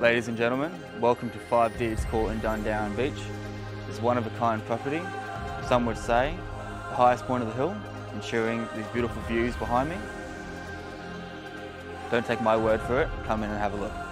Ladies and gentlemen, welcome to Five Deeds Court in Dundowran Beach. It's one of a kind property, some would say, the highest point of the hill, ensuring these beautiful views behind me. Don't take my word for it, come in and have a look.